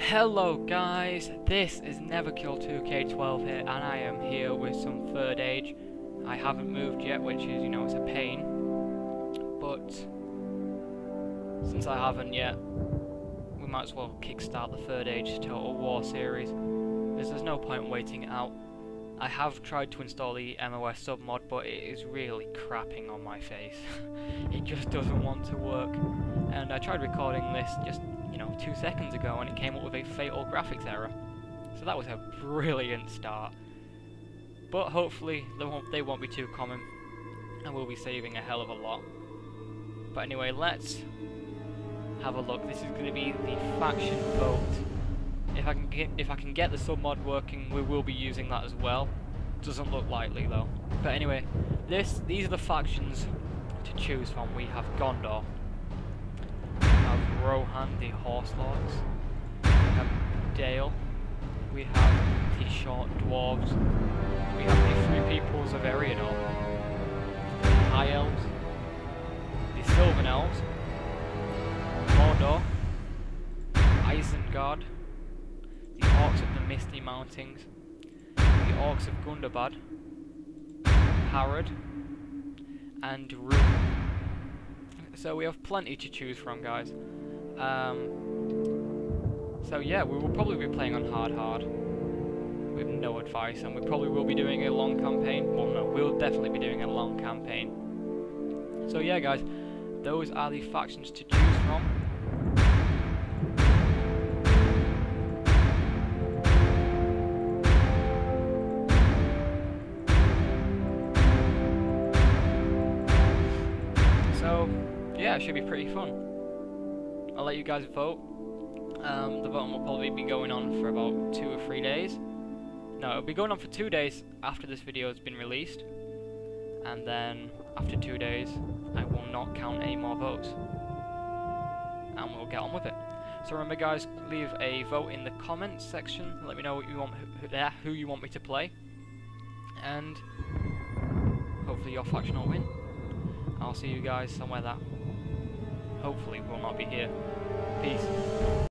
Hello guys, this is Neverkill2K12 here and I am here with some third age. I haven't moved yet which is, you know, it's a pain. But, since I haven't yet, we might as well kickstart the third age Total War series. Because there's no point waiting out. I have tried to install the MOS submod but it is really crapping on my face. it just doesn't want to work. And I tried recording this just you know, two seconds ago and it came up with a fatal graphics error. So that was a brilliant start. But hopefully they won't, they won't be too common and we'll be saving a hell of a lot. But anyway, let's have a look. This is going to be the faction vote. If I can get if I can get the submod working, we will be using that as well. Doesn't look likely though. But anyway, this these are the factions to choose from. We have Gondor, we have Rohan, the Horse Lords. We have Dale. We have the Short Dwarves. We have the Three Peoples of Eriador. The High Elves. The Silvan Elves. Mordor. Isengard. Orcs of the Misty Mountains. The Orcs of Gundabad. Harad. And Rhun. So we have plenty to choose from, guys. Um, so yeah, we will probably be playing on hard hard with no advice, and we probably will be doing a long campaign. Well, no, we'll definitely be doing a long campaign. So yeah, guys, those are the factions to choose from. Yeah, it should be pretty fun. I'll let you guys vote. Um, the voting will probably be going on for about two or three days. No, it'll be going on for two days after this video has been released. And then, after two days, I will not count any more votes. And we'll get on with it. So remember guys, leave a vote in the comments section. Let me know what you want, who, who you want me to play. And hopefully your faction will win. I'll see you guys somewhere that hopefully will not be here. Peace.